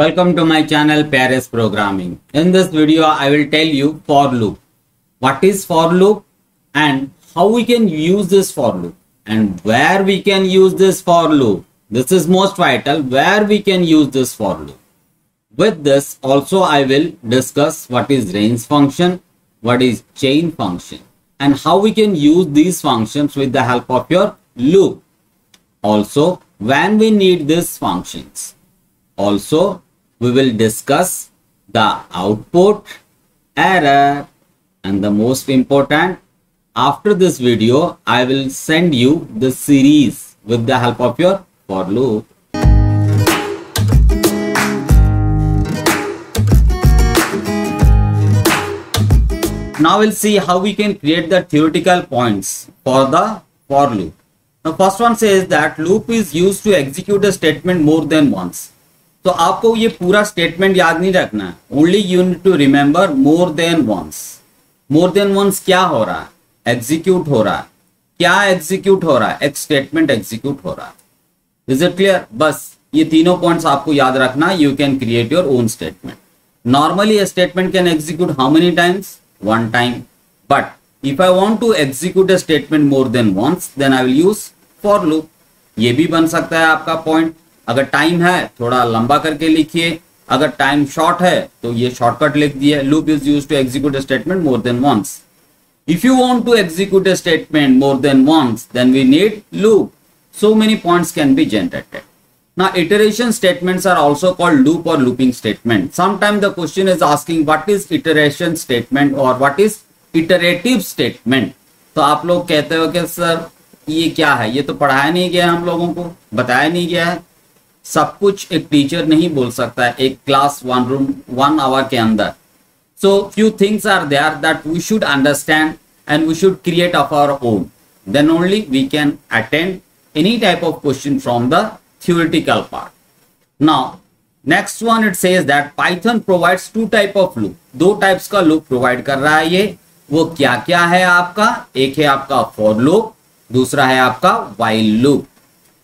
Welcome to my channel Paris Programming. In this video, I will tell you for loop. What is for loop and how we can use this for loop and where we can use this for loop. This is most vital where we can use this for loop. With this also I will discuss what is range function, what is chain function and how we can use these functions with the help of your loop. Also when we need these functions. Also we will discuss the output, error and the most important after this video I will send you the series with the help of your for loop. Now we'll see how we can create the theoretical points for the for loop. The first one says that loop is used to execute a statement more than once. तो आपको ये पूरा statement याद नहीं रखना। Only you need to remember more than once more than once क्या हो रहा? है एग्जीक्यूट हो रहा। है क्या एग्जीक्यूट हो रहा? है एक स्टेटमेंट एग्जीक्यूट हो रहा। है इज़ इट क्लियर बस ये तीनों पॉइंट्स आपको याद रखना। You can create your own statement normally statement can execute how many times one time. But if I want to execute a statement more than once, then I will use for loop. ये भी बन सकता है आपका point अगर time है, थोड़ा लंबा करके लिखिए। अगर टाइम शॉर्ट है तो ये शॉर्टकट लिख दिए। Loop is use to execute statement more than once if you want to execute a statement more than once then we need loop so many point can be generated Now, iteration statements are also called loop or looping statement. Sometimes the question is asking, what is iteration statement or what is iterative statement. तो आप लोग कहते हो कि, sir, ये क्या है? ये तो पढ़ाया नहीं गया हम लोगों को, बताया नहीं गया है। सब कुछ एक टीचर नहीं बोल सकता है, एक class one room one hour के अंदर। So few things are the that we should understand and we should create of our own then only we can attend any type of question from the theoretical part now next one it says that Python provides two type of loop दो types का loop provide कर रहा है ये। वो क्या क्या है आपका? एक है आपका फॉर लूप दूसरा है आपका वाइल्ड लूप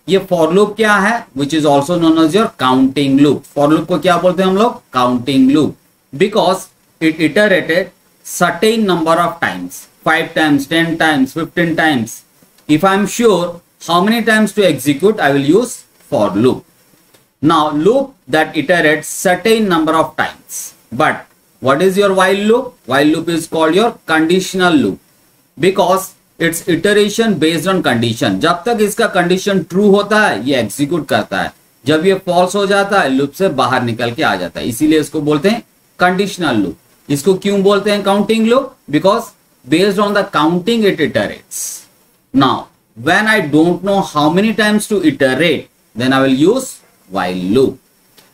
ये फॉर लूप क्या है? Which is also known as your counting loop for loop को क्या बोलते हैं हम लोग? Counting loop because it iterated certain number of times five times ten times fifteen times if I am sure how many times to execute I will use for loop now loop that iterate certain number of times but what is your while loop while loop is called your conditional loop because it's iteration based on condition जब तक इसका condition true होता है, ये execute करता है। जब ये फॉल्स हो जाता है लूप से बाहर निकल के आ जाता है। इसीलिए इसको बोलते हैं कंडीशनल लूप इसको क्यों बोलते हैं counting loop because based on the counting it iterates now when I don't know how many times to iterate then I will use while loop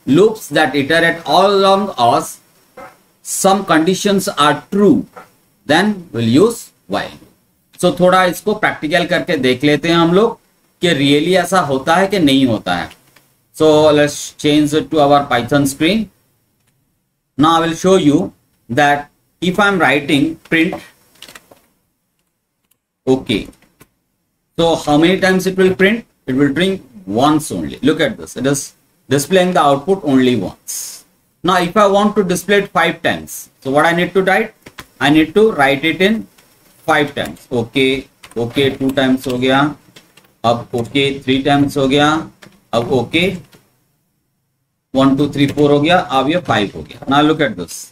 loops that iterate all along as some conditions are true then will use while so so, थोड़ा इसको practical करके देख लेते हैं हम लोग कि really ऐसा होता है कि नहीं होता है। So let's change to our Python screen now I will show you that if I am writing print okay so how many times it will print it will print once only look at this it is displaying the output only once now if I want to display it five times so what I need to write I need to write it in five times okay okay two times हो गया. अब okay three times हो गया. अब okay one two three four हो गया. अब ये फाइव हो गया. ना look at this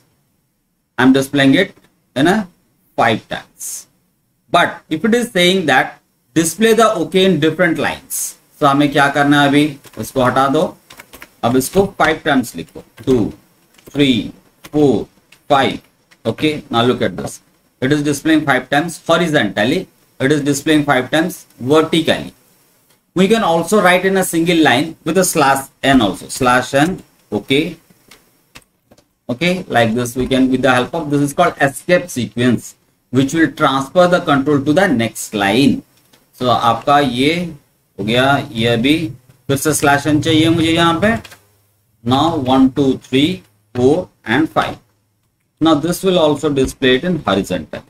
I am displaying it है ना? Five times but if it is saying that display the okay in different lines तो हमें क्या करना है अभी? इसको हटा दो. अब इसको फाइव टाइम्स लिखो. Two three four five okay ना look at this it is displaying five times horizontally it is displaying five times vertically we can also write in a single line with a slash n also slash n okay okay like this we can with the help of this is called escape sequence which will transfer the control to the next line so आपका ये हो गया ये भी फिर से slash N चाहिए मुझे यहां पे now one two three four and five now this will also display it in horizontally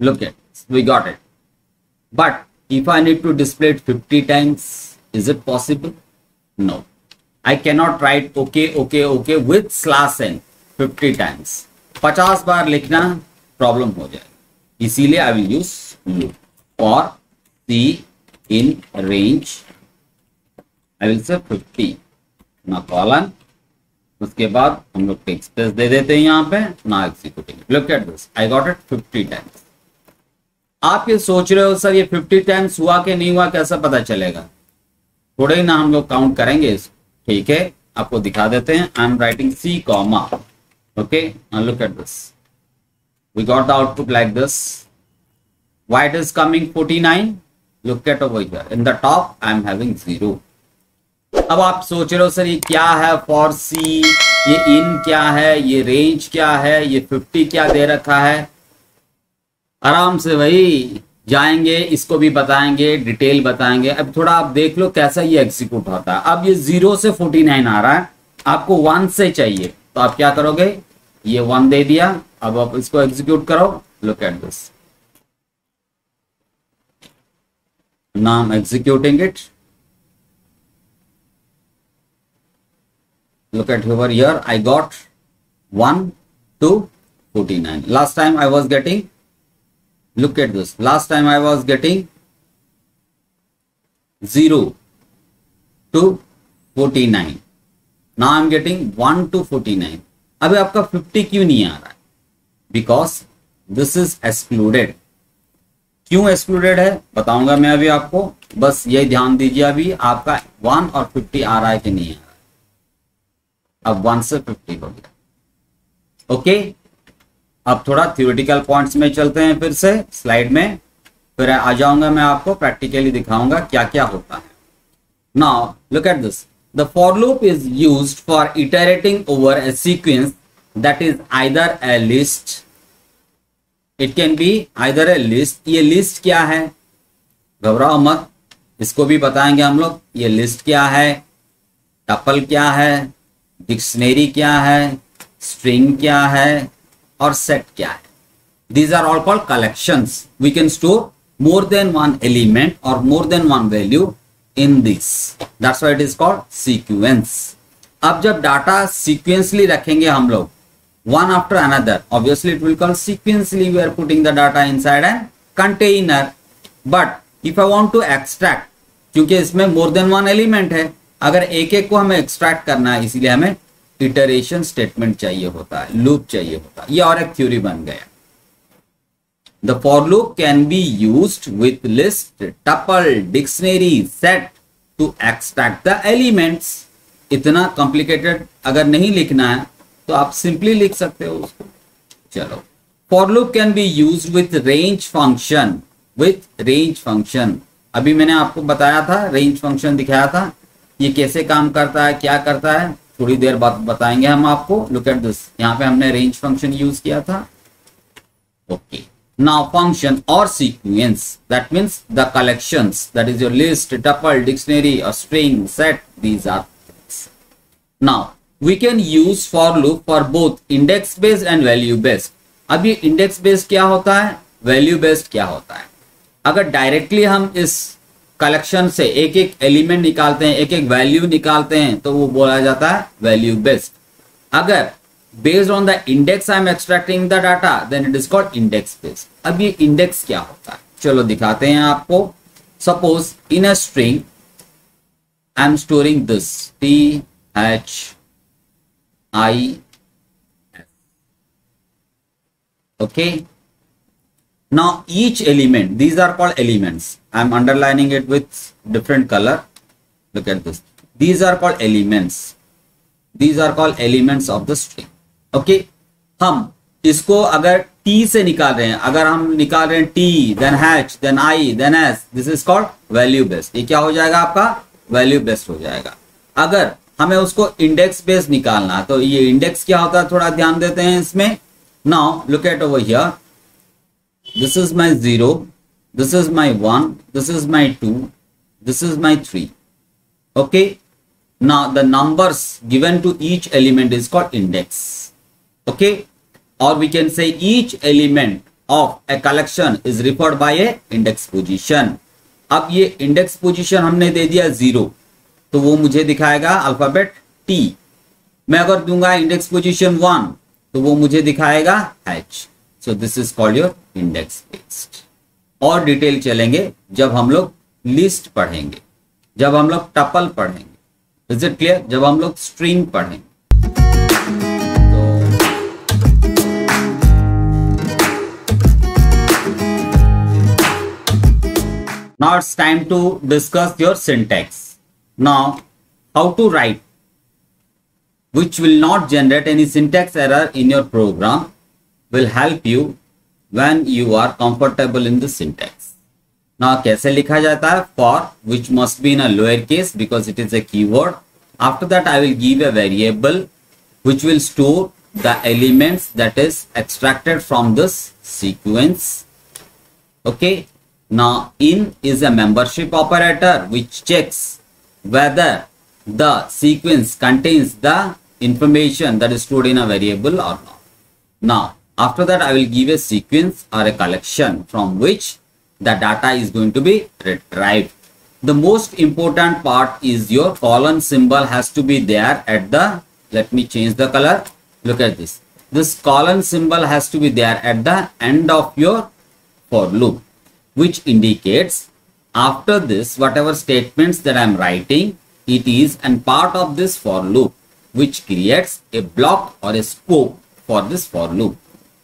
look at we got it but if i need to display it 50 times is it possible no I cannot write okay, okay, okay with slash n 50 times. 50 बार लिखना problem हो जाएगी इसीलिए आई will use loop और सी in range I will say 50 ना colon उसके बाद हम लोग टेक्स्ट स्पेस दे देते हैं यहाँ पे, ना executing look at this I got it 50 times आप ये सोच रहे हो, सर, ये 50 टाइम्स हुआ कि नहीं हुआ, कैसा पता चलेगा? थोड़े ही ना हम लोग काउंट करेंगे इसको ठीक है? आपको दिखा देते हैं I am writing C comma okay look at this we got the output like this it is coming 49 look at over here in the top i am having zero अब आप सोच रहे हो, सर, ये क्या है? फॉर सी ये इन क्या है? ये रेंज क्या है? ये 50 क्या दे रखा है? आराम से भाई, जाएँगे, इसको भी बताएँगे डिटेल बताएँगे। अब थोड़ा आप देख लो कैसा ये एग्जीक्यूट होता है। अब ये ज़ीरो से फोर्टी नाइन आ रहा है। आपको वन से चाहिए। तो आप क्या करोगे? ये वन दे दिया। अब आप इसको एग्जीक्यूट करो। लुक एट दिस नाम executing it look at over here i got 1 to 49 last time i was getting look at this last time i was getting 0 to 49 now i'm getting 1 to 49 अभी आपका 50 क्यों नहीं आ रहा है because this is excluded क्यों excluded है बताऊँगा मैं अभी आपको बस ये ध्यान दीजिए अभी आपका 1 और 50 आ रहा है कि नहीं आ रहा है अब 1 से 50 हो गया। ओके अब थोड़ा थियोरिटिकल पॉइंट्स में चलते हैं फिर से स्लाइड में। फिर आ जाऊँगा मैं आपको प्रैक्टिकली दिखाऊँगा क्या क्या होता है। Now look at this the for loop is use for iterating over a sequence that is either a list it can be either a list ये लिस्ट क्या है? घबराओ मत। इसको भी बताएँगे हम लोग। ये लिस्ट क्या है? टपल क्या है? डिक्शनरी क्या है, स्ट्रिंग क्या है और सेट क्या है। These are all call collection we can store more than one element और more than one value in this that's it is called sequence अब जब डाटा सीक्वेंसली रखेंगे हम लोग one after another obviously it will call sequentially we are putting the data inside an container but if I want to extract क्योंकि इसमें मोर than one element है अगर एक एक को हमें एक्सट्रैक्ट करना है, इसीलिए हमें इटरेशन स्टेटमेंट चाहिए होता है लूप चाहिए होता है। ये और एक थ्योरी बन गया। The for loop can be use with list tuple dictionary set to extract the elements इतना कॉम्प्लिकेटेड अगर नहीं लिखना है तो आप सिंपली लिख सकते हो उसको। चलो। For loop can be use with range function with range function अभी मैंने आपको बताया था रेंज फ़ंक्शन दिखाया था। ये कैसे काम करता है, क्या करता है, थोड़ी देर बाद बताएँगे हम आपको। लुक एट दिस यहाँ पे हमने रेंज फ़ंक्शन यूज़ किया था। ओके नाउ फ़ंक्शन और sequence that means the collections that is your list tuple dictionary और string set these are now we can use for loop for both index based and value based अब ये index based क्या होता है value based क्या होता है? अगर डायरेक्टली हम इस कलेक्शन से एक एक एलिमेंट निकालते हैं एक एक वैल्यू निकालते हैं तो वो बोला जाता है वैल्यू बेस्ड अगर based on the index I am extracting the data then it is called index based अब ये इंडेक्स क्या होता है? चलो दिखाते हैं आपको. Suppose in a string I am storing this T H I okay? Now each element these are called elements i'm underlining it with different color look at this these are called elements these are called elements of the string okay हम इसको अगर t से निकाल रहे हैं अगर हम निकाल रहे हैं t then h then i then s this is called value based ये क्या हो जाएगा आपका value based हो जाएगा अगर हमें उसको इंडेक्स बेस्ड निकालना तो ये इंडेक्स क्या होता है थोड़ा ध्यान देते हैं इसमें now look at over here this is my 0 this is my 1 this is my 2 this is my 3 okay now the numbers given to each element is called index okay or we can say each element of a collection is referred by a index position अब ये index position हमने दे दिया zero तो वो मुझे दिखाएगा alphabet T मैं अगर दूँगा इंडेक्स पोजीशन वन तो वो मुझे दिखाएगा H so this is called your index based और डिटेल चलेंगे जब हम लोग लिस्ट पढ़ेंगे जब हम लोग टपल पढ़ेंगे इज़ इट क्लियर जब हम लोग स्ट्रिंग पढ़ेंगे now it's time to discuss your syntax now how to write which will not generate any syntax error in your program will help you when you are comfortable in the syntax. Now kaise likha jata hai? For which must be in a lower case because it is a keyword. After that i will give a variable which will store the elements that is extracted from this sequence. Okay? Now in is a membership operator which checks whether the sequence contains the information that is stored in a variable or not. Now after that I will give a sequence or a collection from which the data is going to be retrieved. The most important part is your colon symbol has to be there at the, let me change the color. Look at this. This colon symbol has to be there at the end of your for loop which indicates after this whatever statements that I am writing it is and part of this for loop which creates a block or a scope for this for loop.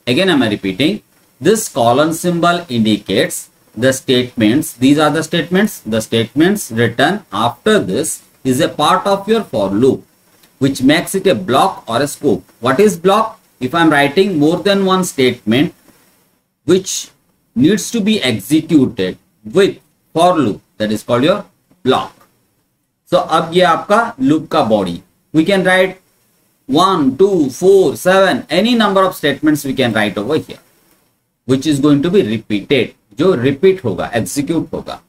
Again I am repeating this colon symbol indicates the statements these are the statements the statements written after this is a part of your for loop which makes it a block or a scope. What is block? If I am writing more than one statement which needs to be executed with for loop that is called your block. So अब ये आपका loop का body. We can write one, two, four, seven, any number of statements we can write over here, which is going to be repeated. जो repeat होगा, execute होगा.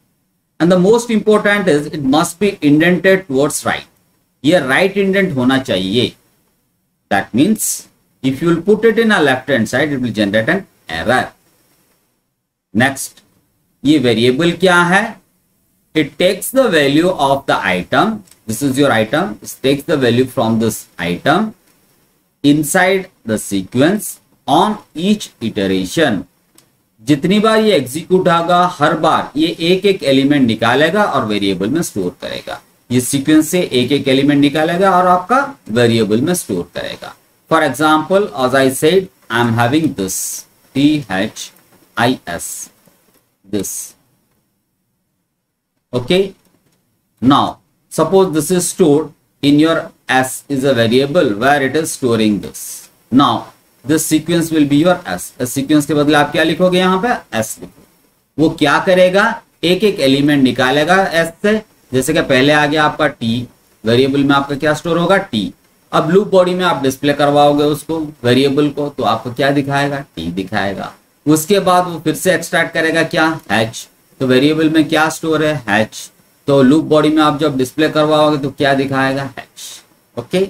And the most important is it must be indented towards right. ये right indent होना चाहिए. That means if you will put it in a left hand side, it will generate an error. Next ये variable क्या है it takes the value of the item this is your item it takes the value from this item inside the sequence on each iteration जितनी बार ये execute होगा, हर बार ये एक एक एलिमेंट निकालेगा और वेरिएबल में स्टोर करेगा। ये सीक्वेंस से एक एक एलिमेंट निकालेगा और आपका वेरिएबल में स्टोर करेगा। For example as I said I am having this T H I S this okay now suppose this is stored in your s is a variable where it is storing this. Now, this sequence will be your s. इस sequence के बदले आप क्या लिखोगे यहाँ पे? S लिखो। वो क्या करेगा? एक एक एलिमेंट निकालेगा s से। जैसे कि पहले आ गया आपका t वेरिएबल में आपका क्या स्टोर होगा? T अब लूप बॉडी में आप डिस्प्ले करवाओगे उसको वेरिएबल को तो आपको क्या दिखाएगा? T दिखाएगा। उसके बाद वो फिर से एक्सट्रैक्ट करेगा क्या? हैच तो वेरिएबल में क्या स्टोर है? हैच तो लूप बॉडी में आप जब डिस्प्ले करवाओगे तो क्या दिखाएगा? H okay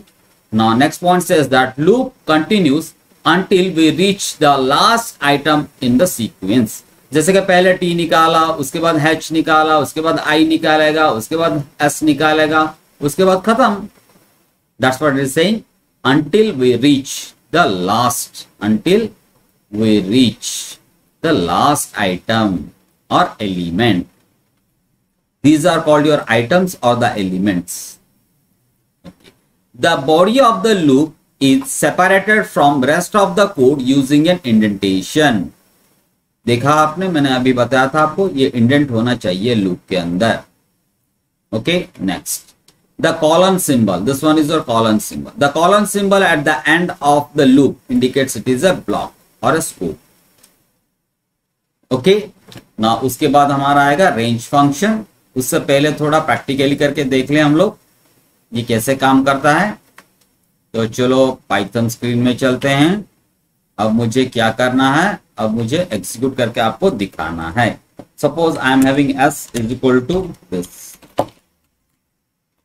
now next point says that loop continues until we reach the last item in the sequence. जैसे कि पहले टी निकाला, उसके बाद हैच निकाला, उसके बाद आई निकालेगा, उसके बाद एस निकालेगा, उसके बाद खत्म। That's what is saying until we reach the last, until we reach the last item or element. These are called your items or the elements. Okay. The body of the loop is separated from rest of the code using an indentation. देखा आपने मैंने अभी बताया था आपको ये indent होना चाहिए लूप के अंदर okay next the colon symbol this one is your colon symbol the colon symbol at the end of the loop indicates it is a block और स्कोप ओके ना उसके बाद हमारा आएगा रेंज फ़ंक्शन उससे पहले थोड़ा प्रैक्टिकली करके देख लें हम लोग ये कैसे काम करता है। तो चलो पाइथन स्क्रीन में चलते हैं। अब मुझे क्या करना है? अब मुझे एग्जीक्यूट करके आपको दिखाना है। Suppose I am having S is equal to this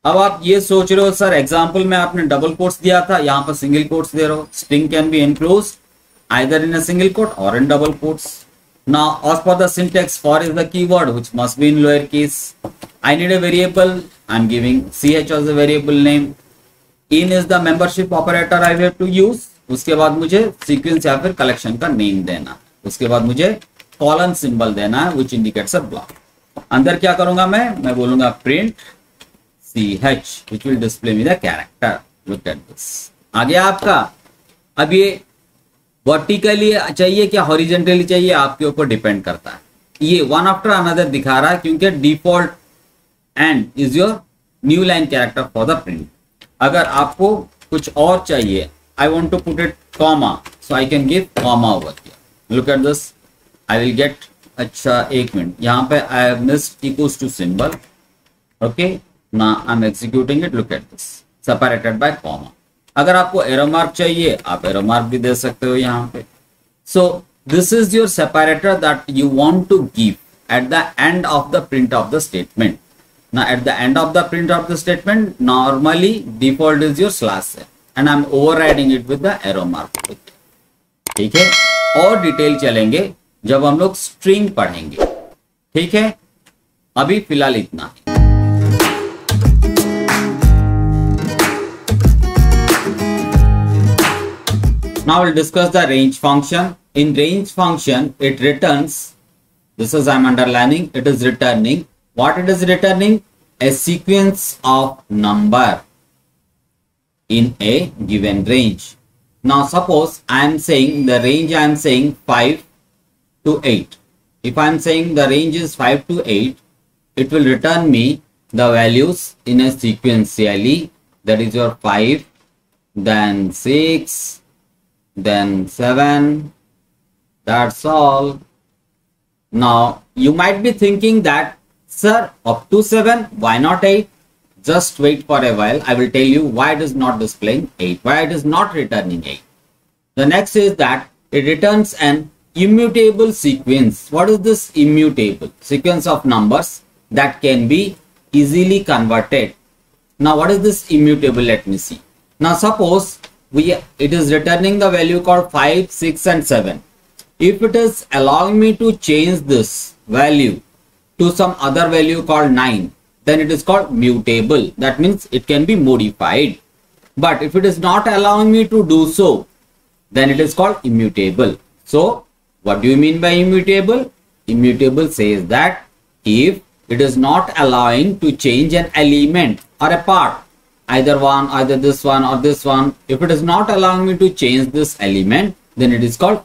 अब आप ये सोच रहे हो, सर एग्ज़ाम्पल में आपने डबल कोट्स दिया था, यहाँ पर सिंगल कोट्स दे रहे हो। String can be enclosed either in single quote or in double quotes. Now, as per the syntax, for is the keyword which must be in lowercase. I need a variable. I'm giving ch as a variable name. In is the membership operator I have to use. उसके बाद मुझे sequence या फिर collection का name देना उसके बाद मुझे कॉलन सिंबल देना है विच इंडिकेट्स अ ब्लॉक अंदर क्या करूँगा मैं मैं बोलूँगा print C H which will display me the character look at this आगे आपका अब ये वर्टिकली चाहिए क्या हॉरिजेंटली चाहिए? आपके ऊपर डिपेंड करता है। ये वन आफ्टर अनदर दिखा रहा है क्योंकि default end is your new line character for the print अगर आपको कुछ और चाहिए I want to put it comma so I can give comma over look at this I will get अच्छा एक मिनट यहाँ पे I have missed equals to symbol okay ना I am executing it look at this separated by comma अगर आपको arrow mark चाहिए, आप एरो मार्क भी दे सकते हो यहाँ पे। So this is your separator that you want to give at the end of the print of the statement ना at the end of the print of the statement normally default is your slash and I am overriding it with the arrow mark ठीक है? और detail चलेंगे जब हम लोग string पढ़ेंगे। ठीक है? अभी फ़िलहाल इतना। है Now we'll discuss the range function. In range function, it returns, this is I'm underlining, it is returning. What it is returning? A sequence of number in a given range. Now suppose I am saying the range I am saying 5 to 8. If I am saying the range is 5 to 8, it will return me the values in a sequentially that is your 5 then 6 then 7 that's all. Now you might be thinking that sir up to 7 why not 8 just wait for a while. I will tell you why it is not displaying 8 why it is not returning 8 the next is that it returns an immutable sequence. What is this immutable? Sequence of numbers that can be easily converted. Now what is this immutable? Let me see. Now suppose we it is returning the value called 5 6 and 7 if it is allowing me to change this value to some other value called 9 then it is called mutable. That means it can be modified. But if it is not allowing me to do so then it is called immutable. So what do you mean by immutable? Immutable says that if it is not allowing to change an element or a part either one either this one or this one. If it is not allowing me to change this element then it is called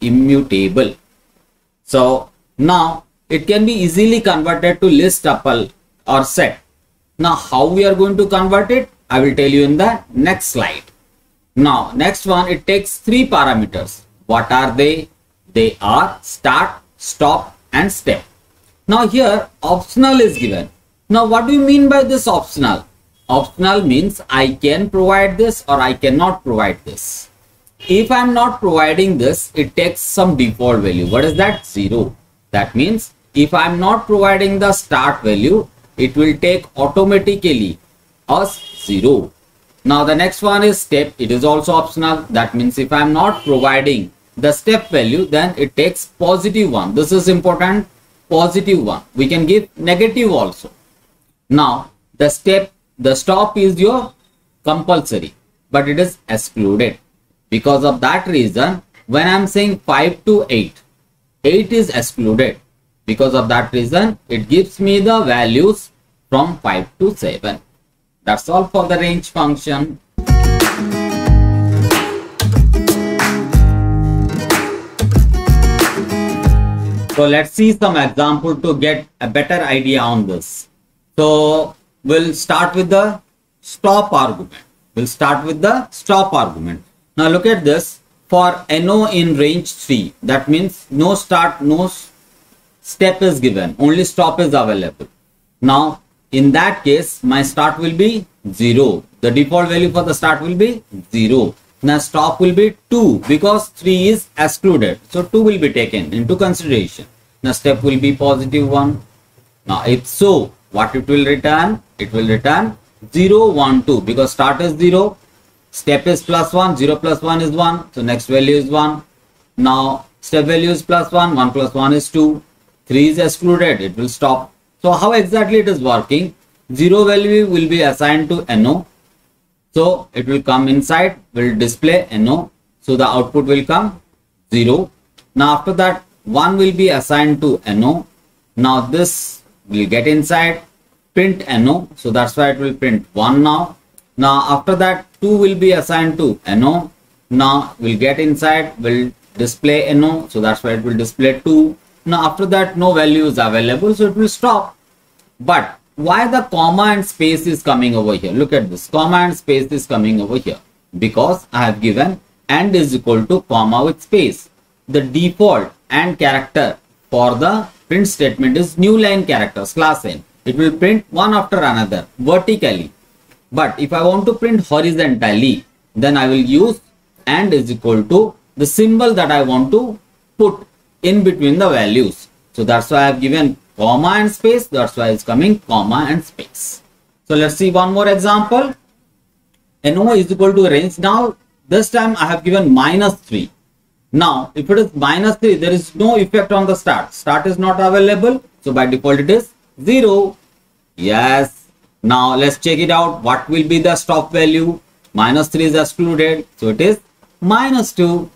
immutable. So now it can be easily converted to list tuple or set. Now how we are going to convert it? I will tell you in the next slide. Now next one it takes three parameters. What are they? They are start stop and step. Now here optional is given. Now what do you mean by this optional Optional means I can provide this or I cannot provide this. If I'm not providing this, it takes some default value. What is that? Zero. That means if I'm not providing the start value, it will take automatically as zero. Now the next one is step. It is also optional. That means if I'm not providing the step value, then it takes positive one. This is important. Positive one. We can give negative also. Now the step the stop is your compulsory but it is excluded. Because of that reason when i'm saying 5 to 8 8 is excluded. Because of that reason it gives me the values from 5 to 7 that's all for the range function. So let's see some example to get a better idea on this. So we'll start with the stop argument. We'll start with the stop argument. Now look at this. For NO in range 3, that means no start, no step is given. Only stop is available. Now, in that case, my start will be 0. The default value for the start will be 0. Now, stop will be 2 because 3 is excluded. So, 2 will be taken into consideration. Now, step will be positive 1. Now, if so, what it will return? It will return 0, 1, 2 because start is 0, step is plus 1, 0 plus 1 is 1, so next value is 1. Now step value is plus 1, 1 plus 1 is 2, 3 is excluded, it will stop. So how exactly it is working? Zero value will be assigned to NO. So it will come inside, will display NO. So the output will come 0. Now after that 1 will be assigned to NO. Now this will get inside, print NO. So that's why it will print 1 now. Now after that 2 will be assigned to NO. Now we'll get inside, will display NO. So that's why it will display 2. Now after that no value is available. So it will stop. But why the comma and space is coming over here? Look at this. Comma and space is coming over here. Because I have given and is equal to comma with space. The default and character for the print statement is new line characters class n. It will print one after another vertically. But if I want to print horizontally, then I will use and is equal to the symbol that I want to put in between the values. So that's why I have given comma and space. That's why it's coming comma and space. So let's see one more example. NO is equal to range. Now this time I have given minus 3. Now if it is minus 3 there is no effect on the start. Start is not available. So by default it is 0. Yes. Now let's check it out. What will be the stop value? Minus 3 is excluded. So it is minus 2.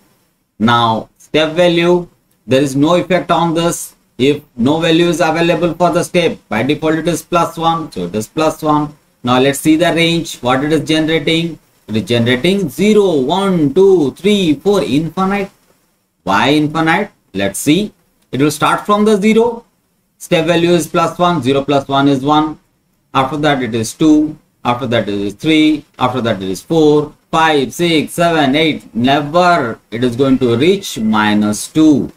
Now step value. There is no effect on this. If no value is available for the step, by default it is plus 1. So it is plus 1. Now let's see the range. What it is generating. It is generating 0, 1, 2, 3, 4, infinite. Why infinite? Let's see. It will start from the 0. Step value is plus 1. 0 plus 1 is 1. After that it is 2. After that it is 3. After that it is 4, 5, 6, 7, 8. Never it is going to reach minus 2.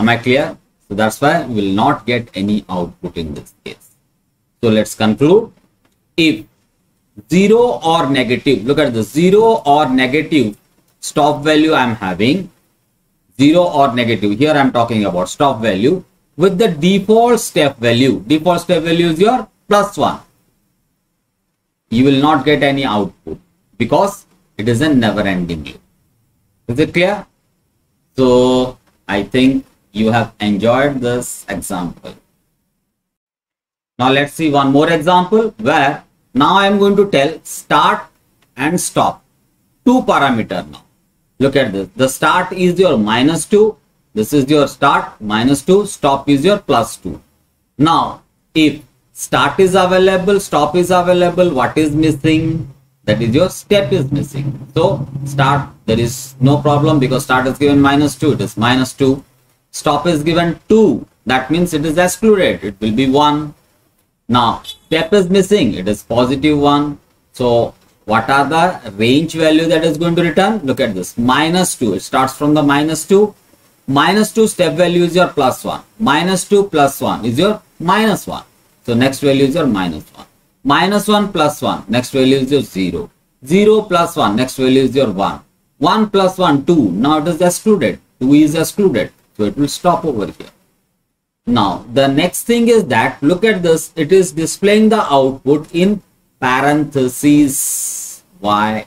Am I clear? So that's why we will not get any output in this case. So let's conclude. If 0 or negative, look at the 0 or negative stop value I am having, 0 or negative, here I am talking about stop value with the default step value. Default step value is your plus 1. You will not get any output because it is a never ending loop. Is it clear? So I think you have enjoyed this example. Now let's see one more example where now I am going to tell start and stop. Two parameter now. Look at this. The start is your minus 2. This is your start minus 2. Stop is your plus 2. Now if start is available, stop is available, what is missing? That is your step is missing. So start there is no problem because start is given minus 2. It is minus 2 stop is given 2 that means it is excluded it will be 1 now step is missing it is positive 1 so what are the range value that is going to return? Look at this. Minus 2 it starts from the minus 2 minus 2 step value is your plus 1 minus 2 plus 1 is your minus 1 so next value is your minus 1 minus 1 plus 1 next value is your 0 0 plus 1 next value is your 1 1 plus 1 2 now it is excluded. 2 is excluded. So it will stop over here. Now the next thing is that look at this. It is displaying the output in parentheses. Why?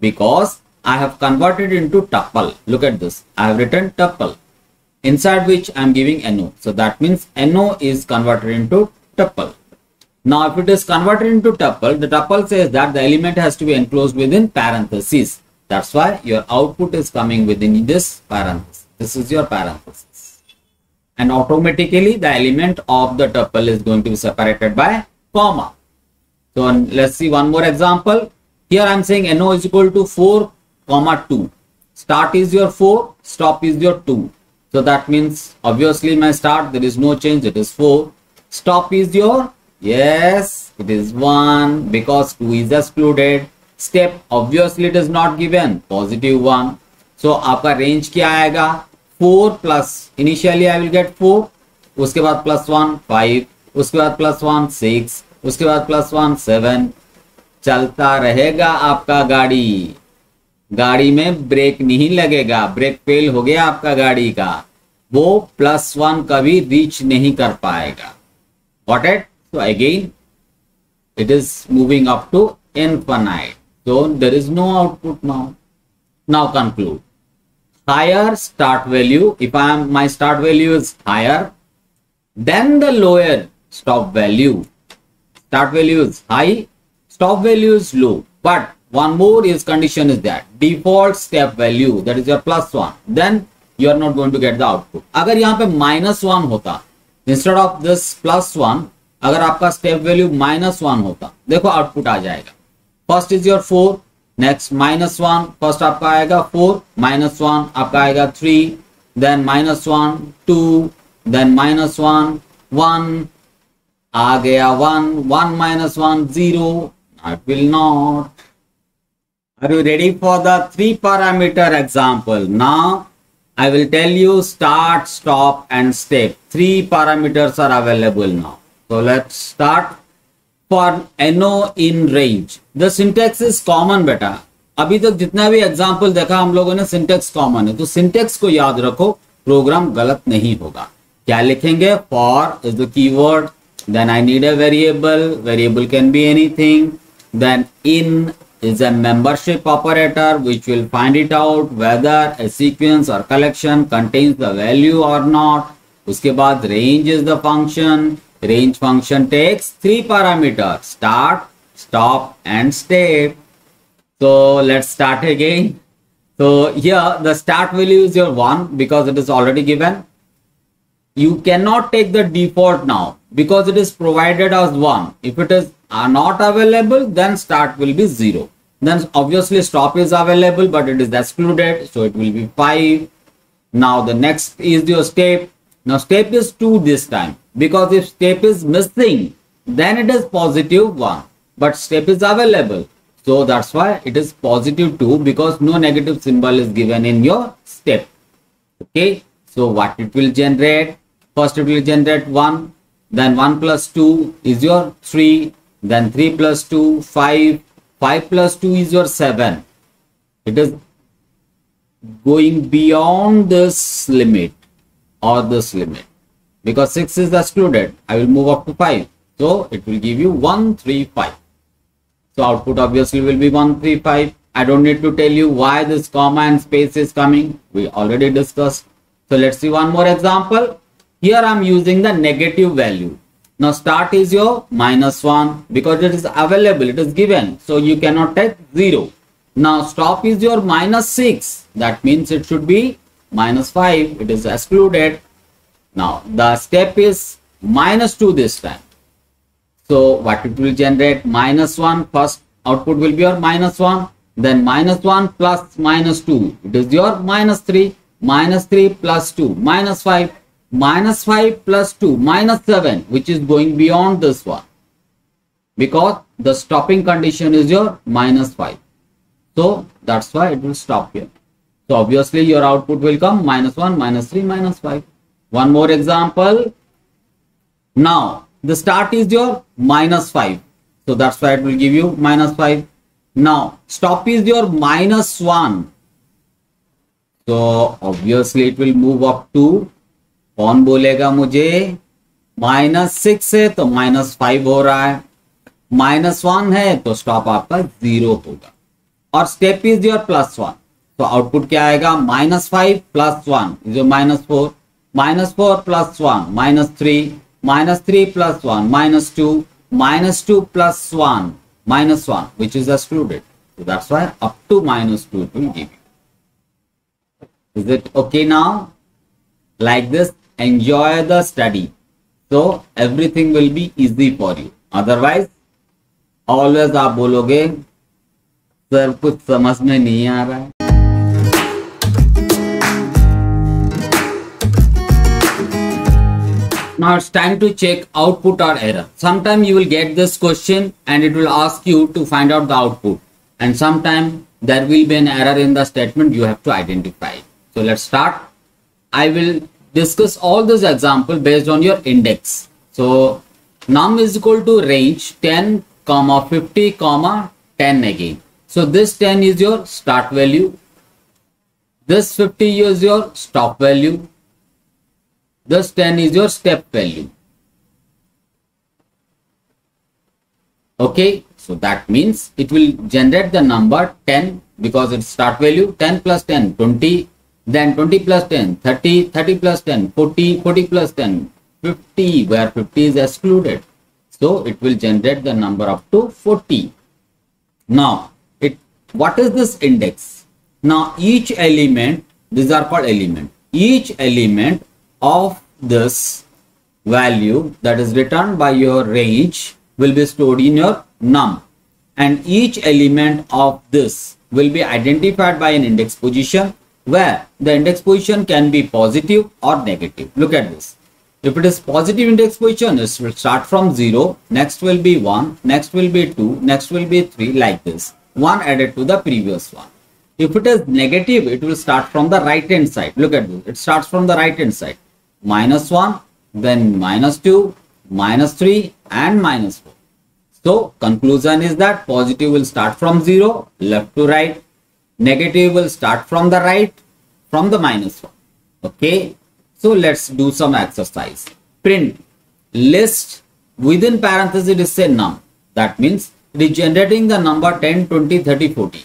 Because I have converted into tuple. Look at this. I have written tuple inside which I am giving NO. So that means NO is converted into tuple. Now if it is converted into tuple, the tuple says that the element has to be enclosed within parentheses. That's why your output is coming within this parenthesis. This is your parenthesis. And automatically the element of the tuple is going to be separated by comma. So let's see one more example. Here I am saying NO is equal to 4 comma 2. Start is your 4, stop is your 2. So that means obviously my start there is no change it is 4. Stop is your yes it is 1 because 2 is excluded. Step obviously it is not given positive 1. so, आपका range क्या आएगा four plus initially I will get four उसके बाद plus one five उसके बाद plus one six उसके बाद plus one seven चलता रहेगा आपका गाड़ी। गाड़ी में ब्रेक नहीं लगेगा। ब्रेक फेल हो गया आपका गाड़ी का। वो प्लस वन कभी रीच नहीं कर पाएगा। What at so again it is moving up to infinite so there is no output now now conclude higher start value if I am my start value is higher then the lower stop value start value is high stop value is low. But one more is condition is that default step value that is your plus one. Then you are not going to get the output. अगर यहाँ पे minus one होता instead of this plus one अगर आपका step value minus one होता देखो output आ जाएगा first is your four next minus one first आपका आएगा फोर माइनस वन आपका आएगा three then minus one two then minus one one आ गया one one minus one zero it will not Are you ready for the three parameter example? Now I will tell you start, stop and step. Three parameters are available now. So let's start for NO in range. The syntax is common बेटा अभी तक जितना भी example देखा हम लोगों ने syntax common है तो सिंटेक्स को याद रखो प्रोग्राम गलत नहीं होगा क्या लिखेंगे for is the keyword then I need a variable variable can be anything Then in is a membership operator which will find it out whether a sequence or collection contains the value or not. उसके बाद range is the function. Range function takes three parameters start, stop, and step. So let's start again. So here the start value is your one because it is already given. You cannot take the default now because it is provided as one. If it is are not available, then start will be zero. Then obviously stop is available, but it is excluded, so it will be five. Now the next is your step. Now step is two this time because if step is missing, then it is positive one, but step is available. So that's why it is positive two because no negative symbol is given in your step. Okay. So what it will generate? First it will generate 1, then 1 plus 2 is your 3, then 3 plus 2, 5, 5 plus 2 is your 7. It is going beyond this limit or this limit because 6 is excluded. I will move up to 5. So it will give you 1, 3, 5. So output obviously will be 1, 3, 5. I don't need to tell you why this comma and space is coming. We already discussed. So let's see one more example. Here I'm using the negative value. Now start is your minus 1 because it is available, it is given. So you cannot take 0. Now stop is your minus 6. That means it should be minus 5. It is excluded. Now the step is minus 2 this time. So what it will generate minus 1 first output will be your minus 1 then minus 1 plus minus 2 it is your minus 3 minus 3 plus 2 minus 5 minus 5 plus 2 minus 7 which is going beyond this one. Because the stopping condition is your minus 5 so that's why it will stop here. So obviously your output will come minus 1 minus 3 minus 5 one more example. Now the start is your minus 5 so that's why it will give you minus 5 now stop is your minus 1 so obviously it will move up to कौन बोलेगा मुझे? Minus six है तो minus five हो रहा है। Minus one है तो स्टॉप आपका ज़ीरो होगा। और step is your plus one तो आउटपुट क्या आएगा? Minus five plus one is minus four minus four plus one minus three. Minus three plus one minus two. Minus two plus one minus 1 which is excluded so that's why up to minus 2 it it okay now? Like this? enjoy the study so everything will be easy for you otherwise always आप बोलोगे sir कुछ समझ में नहीं आ रहा है now it's time to check output or error sometime you will get this question and it will ask you to find out the output and sometime there will be an error in the statement you have to identify so let's start i will discuss all this example based on your index. So num is equal to range 10 comma 50 comma 10 again. So this 10 is your start value. This 50 is your stop value. This 10 is your step value. Okay, so that means it will generate the number 10 because it's start value 10 plus 10, 20, then 20 plus 10, 30, 30 plus 10, 40, 40 plus 10, 50 where 50 is excluded. So it will generate the number up to 40. Now, it what is this index? Now each element, these are called element. Each element of this value that is returned by your range will be stored in your num and each element of this will be identified by an index position where the index position can be positive or negative. Look at this. If it is positive index position, it will start from 0, next will be 1, next will be 2, next will be 3 like this. 1 added to the previous one. If it is negative, it will start from the right hand side. Look at this. It starts from the right hand side. Minus 1, then minus 2, minus 3 and minus 4. So conclusion is that positive will start from 0, left to right. Negative will start from the right, from the minus 1. Okay. So let's do some exercise. Print list within parenthesis it is say num. That means it is generating the number 10, 20, 30, 40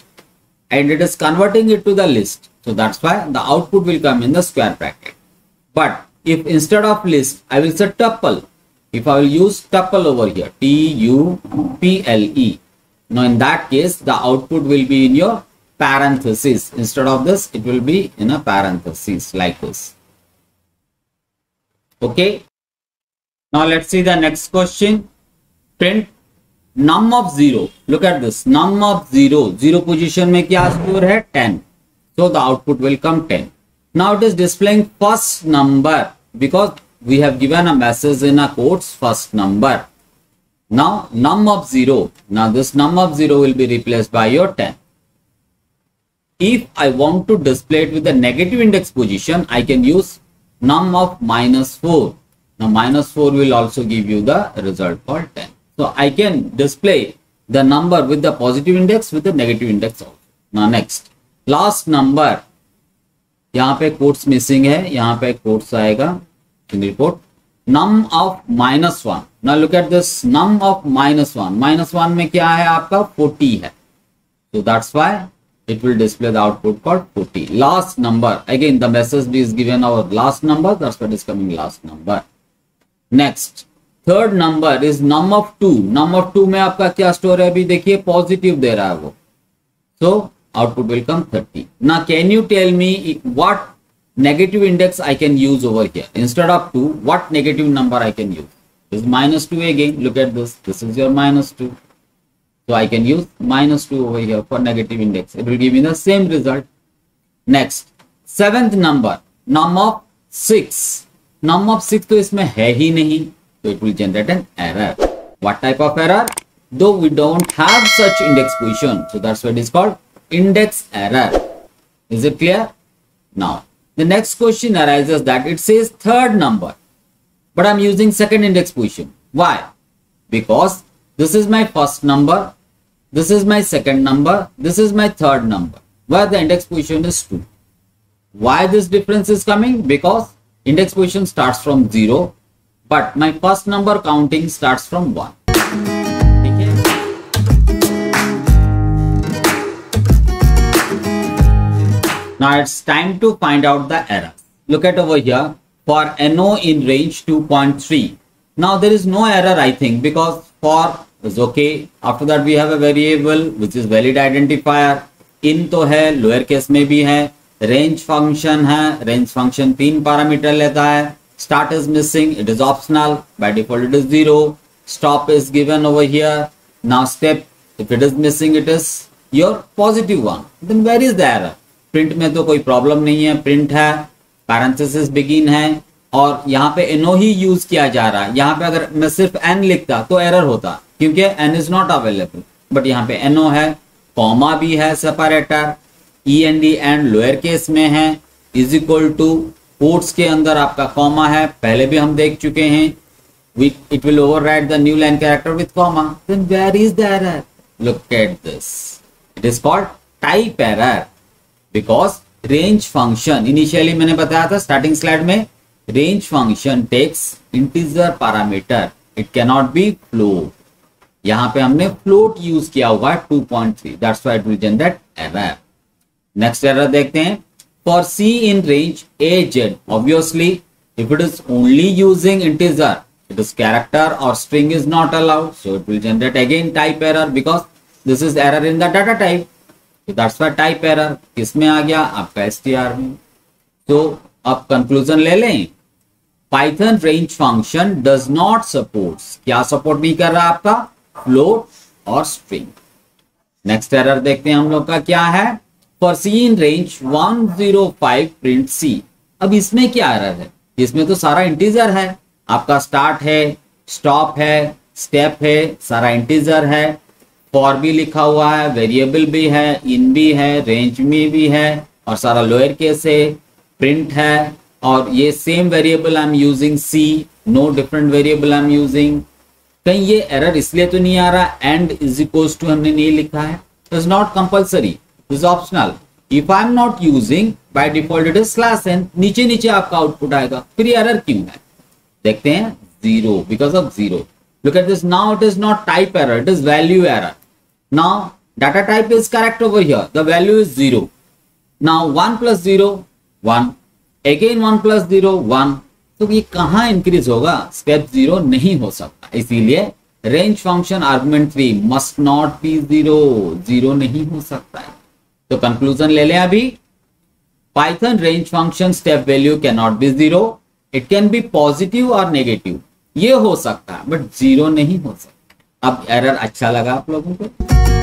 and it is converting it to the list. So that's why the output will come in the square bracket. But if instead of list, I will say tuple. If I will use tuple over here, T-U-P-L-E. Now in that case, the output will be in your parenthesis. Instead of this, it will be in a parenthesis like this. Okay. Now let's see the next question. Print num of 0. Look at this. Num of 0. 0 position में क्या store है 10. So the output will come 10. Now it is displaying first number because we have given a message in a quotes first number. Now num of 0. Now this num of 0 will be replaced by your 10. If I want to display it with the negative index position, I can use num of minus 4. Now minus 4 will also give you the result called 10. So I can display the number with the positive index with the negative index also. Now next, last number यहाँ पे quotes missing है यहाँ पे quotes आएगा in report num of minus one ना look at this num of minus one minus one में क्या है आपका फोर्टी है so that's why it will display the output called 40 last number again the message is given our last number that's what is coming last number next third number is num of 2 num of 2 में आपका क्या store है अभी देखिए positive दे रहा है वो so output will come 30. Now, can you tell me what negative index I can use over here? Instead of 2, what negative number I can use? This is minus 2 again. Look at this. This is your minus 2. So, I can use minus 2 over here for negative index. It will give me the same result. Next, seventh number, num of 6. Num of 6 तो इसमें है ही नहीं so it will generate an error. What type of error? Though we don't have such index position, so that's what is called index error. Is it clear? Now, the next question arises that it says third number, but I'm using second index position. Why? Because this is my first number, this is my second number, this is my third number, where the index position is 2. Why this difference is coming? Because index position starts from 0, but my first number counting starts from 1. Now it's time to find out the error. Look at over here for NO in range 2.3. Now there is no error I think because for is okay. After that we have a variable which is valid identifier. In तो है lower case में भी है range function है range function तीन parameter लेता है start is missing it is optional by default it is zero stop is given over here now step if it is missing it is your positive one then where is the error print में तो कोई problem नहीं है print है parenthesis begin है और यहाँ पे एनो ही यूज़ किया जा रहा है यहाँ पे अगर मैं सिर्फ़ एन लिखता तो एरर होता क्योंकि N is not available but यहाँ पे एनओ है कॉमा भी है separator E N D end lower case में है इज़ इक्वल टू कोट्स के अंदर आपका कॉमा है, पहले भी हम देख चुके हैं it will overwrite the new line character with comma where is the look at this it is called type error because range function initially मैंने बताया था स्टार्टिंग स्लाइड में range function takes integer parameter it cannot be float यहाँ पे हमने float use किया हुआ two point three that's why it will generate error next error देखते हैं. For C in range A Z obviously if it is only using integer it is character और string is not allowed so it will generate again type error because this is error in the data type that's why type error किसमें आ गया? आपका S T R में. तो अब conclusion ले लें. Python range function does not support क्या सपोर्ट नहीं कर रहा आपका? फ्लोट और स्ट्रिंग नेक्स्ट एरर देखते हैं हम लोग का क्या है? For C in range 105 print C अब इसमें क्या एरर है? इसमें तो सारा इंटीजर है। आपका स्टार्ट है स्टॉप है स्टेप है, सारा इंटीजर है। फॉर भी लिखा हुआ है वेरिएबल भी है इन भी है रेंज में भी है और सारा लोअर केस है प्रिंट है। और ये same variable I am using C no different variable I am using कहीं ये एरर इसलिए तो नहीं आ रहा एंड इज़ इक्वल्स टू हमने नहीं लिखा है is not compulsory is optional if I am not using by default it is class N नीचे नीचे आपका आउटपुट आएगा, फिर ये एरर क्यों है? देखते हैं zero because of zero look at this, now it is not type error, it is value error. Now, data type is correct over here, the value is zero. Now 1 plus 0 1 again 1 plus 0 1 तो ये कहाँ increase होगा? Step zero नहीं हो सकता। इसीलिए range function argument three must not be zero zero नहीं हो सकता है। तो कंक्लूजन ले लें अभी। Python range function step value can not be zero it can be positive और नेगेटिव ये हो सकता है बट ज़ीरो नहीं हो सकता। अब एरर अच्छा लगा आप लोगों को।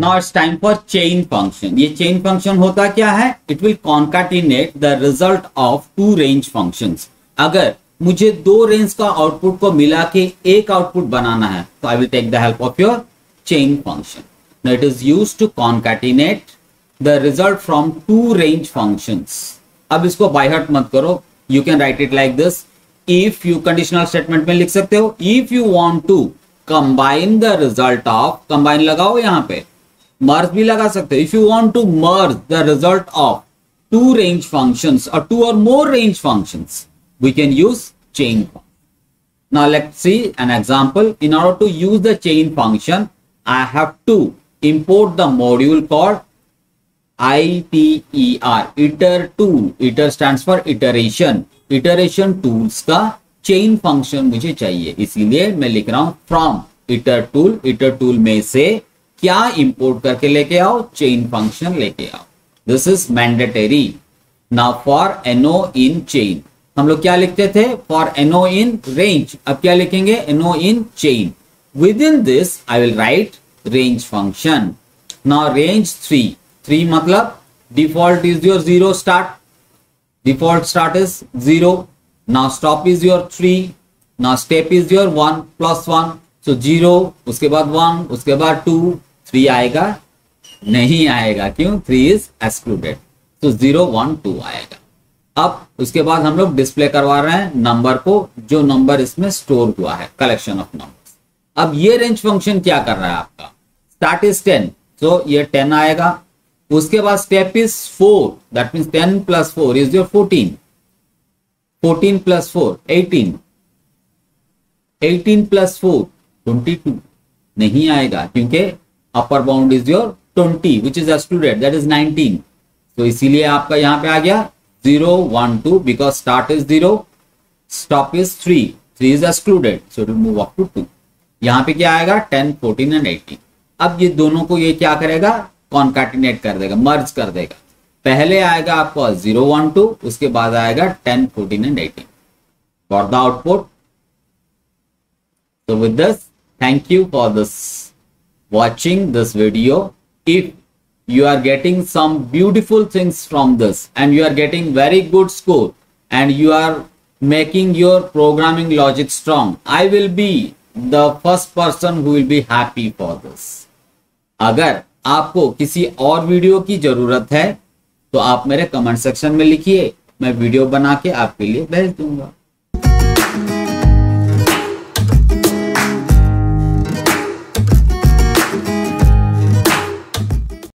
Now it's time for chain function ये चेन फ़ंक्शन होता क्या है? It will concatenate the result of two range functions अगर मुझे दो रेंज का आउटपुट को मिला के एक आउटपुट बनाना है तो I will take the help of your chain function it is use to concatenate the result from two range functions अब इसको बाय हार्ट मत करो. You can write it like this if you conditional statement में लिख सकते हो if you want to combine the result of combine लगाओ यहाँ पे. मर्ज भी लगा सकते हैं। If you want to merge the result of two range function और टू और more range function we can use chain ना let see an example in order to use the chain function I have to import the module called I T E R iter to iter stand for iteration iteration tools का chain function मुझे चाहिए। इसीलिए मैं लिख रहा हूँ from iter tool iter tool में से क्या इंपोर्ट करके लेके आओ? चेन फ़ंक्शन लेके आओ। दिस इज़ मैंडेटरी ना for N O in chain हम लोग क्या लिखते थे? फॉर एनओ इन रेंज अब क्या लिखेंगे? N O in chain with in this I will write range function now range three three मतलब default is your zero start default start is zero now stop is your three now step is your one plus one so zero उसके बाद one उसके बाद to three आएगा, नहीं आएगा, क्यों? Three is excluded तो ज़ीरो वन टू आएगा। अब उसके बाद हम लोग डिस्प्ले करवा रहे हैं नंबर को, जो नंबर इसमें स्टोर हुआ है कलेक्शन ऑफ़ नंबर अब ये रेंज फ़ंक्शन क्या कर रहा है आपका? स्टार्ट इज़ टेन तो ये टेन आएगा। उसके बाद step is four that mean ten plus four is your fourteen fourteen plus four eighteen eighteen plus four twenty two नहीं आएगा, क्योंकि upper bound is your twenty which is excluded that is nineteen तो इसीलिए आपका यहाँ पे आ गया zero one two because start is zero stop is three three is excluded so to move up to two यहाँ पे क्या आएगा? टेन फोर्टीन एंड एटीन अब ये दोनों को ये क्या करेगा? कॉन्कैटिनेट कर देगा मर्ज कर देगा. पहले आएगा आपको ज़ीरो वन टू उसके बाद आएगा ten fourteen and eighteen for the output So with this, thank you for this watching this video. If you are getting some beautiful things from this and you are getting very good score and you are making your programming logic strong, I will be the first person who will be happy for this. अगर आपको किसी और video की ज़रूरत है तो आप मेरे कमेंट सेक्शन में लिखिए मैं वीडियो बना के आपके लिए भेज दूँगा